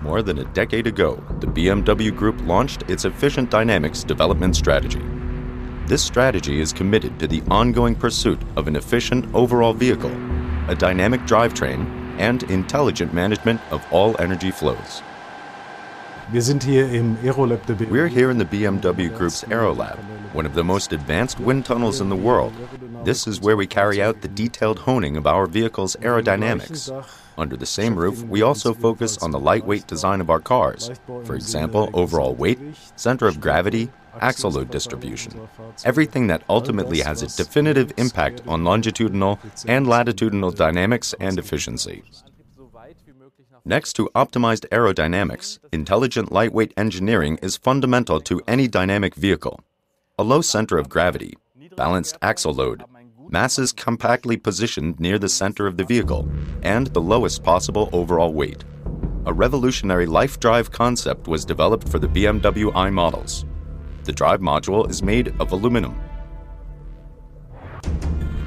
More than a decade ago, the BMW Group launched its Efficient Dynamics development strategy. This strategy is committed to the ongoing pursuit of an efficient overall vehicle, a dynamic drivetrain, and intelligent management of all energy flows. Wir sind hier im Aerolab der BMW. We're here in the BMW Group's Aerolab, one of the most advanced wind tunnels in the world. This is where we carry out the detailed honing of our vehicle's aerodynamics. Under the same roof, we also focus on the lightweight design of our cars. For example, overall weight, center of gravity, axle load distribution. Everything that ultimately has a definitive impact on longitudinal and latitudinal dynamics and efficiency. Next to optimized aerodynamics, intelligent lightweight engineering is fundamental to any dynamic vehicle. A low center of gravity, balanced axle load, masses compactly positioned near the center of the vehicle, and the lowest possible overall weight. A revolutionary LifeDrive concept was developed for the BMW i models. The drive module is made of aluminum.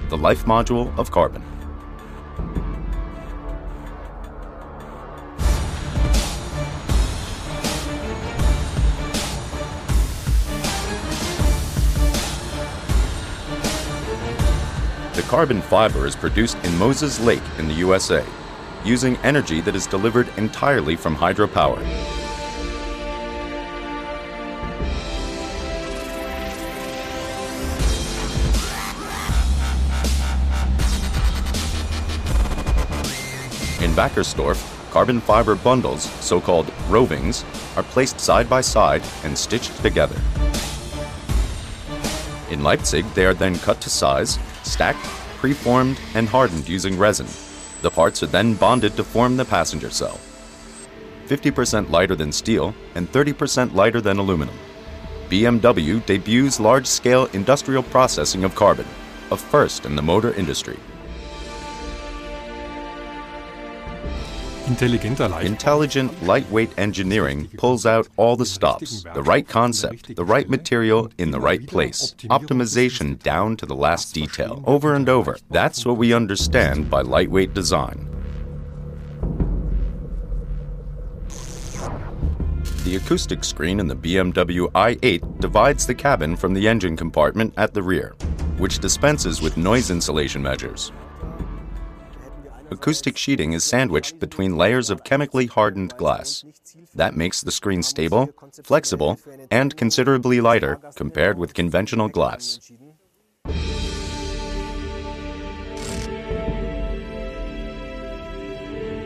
The life module of carbon. The carbon fiber is produced in Moses Lake in the USA, using energy that is delivered entirely from hydropower. In Wackersdorf, carbon fiber bundles, so-called rovings, are placed side by side and stitched together. In Leipzig, they are then cut to size, stacked, preformed, and hardened using resin. The parts are then bonded to form the passenger cell. 50% lighter than steel and 30% lighter than aluminum. BMW debuts large-scale industrial processing of carbon, a first in the motor industry. Intelligent, lightweight engineering pulls out all the stops, the right concept, the right material in the right place, optimization down to the last detail, over and over. That's what we understand by lightweight design. The acoustic screen in the BMW i8 divides the cabin from the engine compartment at the rear, which dispenses with noise insulation measures acoustic sheeting is sandwiched between layers of chemically hardened glass. That makes the screen stable, flexible, and considerably lighter compared with conventional glass.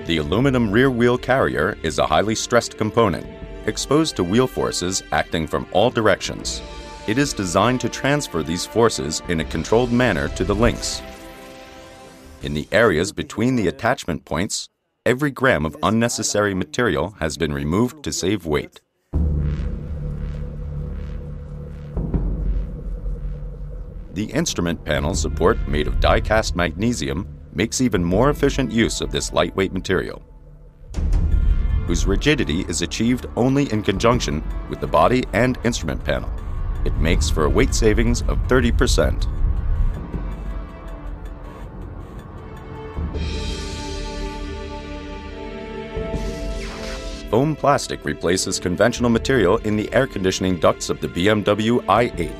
The aluminum rear wheel carrier is a highly stressed component, exposed to wheel forces acting from all directions. It is designed to transfer these forces in a controlled manner to the links, in the areas between the attachment points, every gram of unnecessary material has been removed to save weight. The instrument panel support made of die-cast magnesium makes even more efficient use of this lightweight material, whose rigidity is achieved only in conjunction with the body and instrument panel. It makes for a weight savings of 30%. Foam plastic replaces conventional material in the air conditioning ducts of the BMW i8.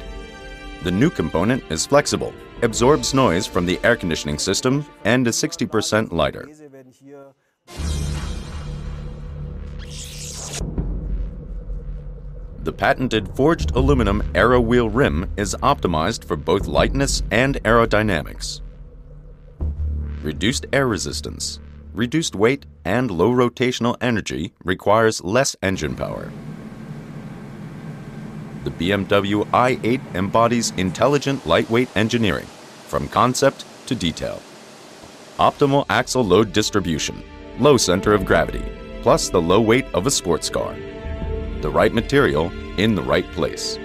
The new component is flexible, absorbs noise from the air conditioning system, and is 60% lighter. The patented forged aluminum aero wheel rim is optimized for both lightness and aerodynamics. Reduced air resistance, reduced weight and low rotational energy requires less engine power. The BMW i8 embodies intelligent lightweight engineering, from concept to detail. Optimal axle load distribution, low center of gravity, plus the low weight of a sports car. The right material in the right place.